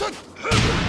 Captain!